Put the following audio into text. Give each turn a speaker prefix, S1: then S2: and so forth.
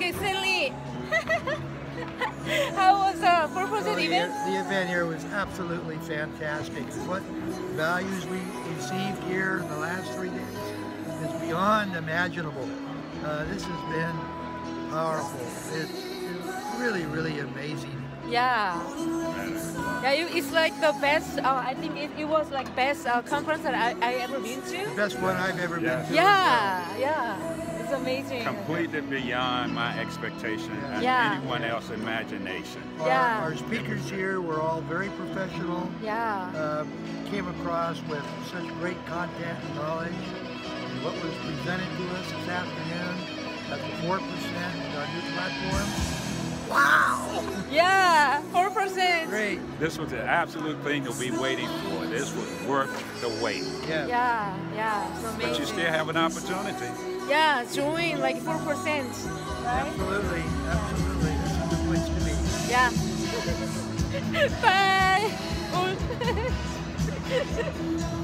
S1: Okay, Stanley. How was the four
S2: So
S1: percent
S2: the,
S1: event?
S2: the event here was absolutely fantastic. What values we received here in the last three days is beyond imaginable. Uh, this has been powerful. It's, it's really, really amazing.
S1: Yeah. Yeah, it's like the best. Uh, I think it, it was like best uh, conference that I, I ever been to.
S2: The best one I've ever
S3: Yeah.
S2: been to.
S1: Yeah, yeah, amazing.
S3: Completely beyond my expectation and
S1: Yeah.
S3: anyone else's imagination.
S2: Our,
S1: Yeah.
S2: our speakers here were all very professional.
S1: Yeah,
S2: uh, came across with such great content and knowledge. And what was presented to us this afternoon at the 4% our new platform. Wow!
S1: yeah, four percent.
S2: Great.
S3: This was the absolute thing you'll be waiting for. This was worth the wait.
S2: Yeah.
S1: Yeah, yeah.
S3: But you still have an opportunity.
S1: Yeah, join like 4%. Right?
S2: Absolutely, absolutely. Place to be.
S1: Yeah. Bye.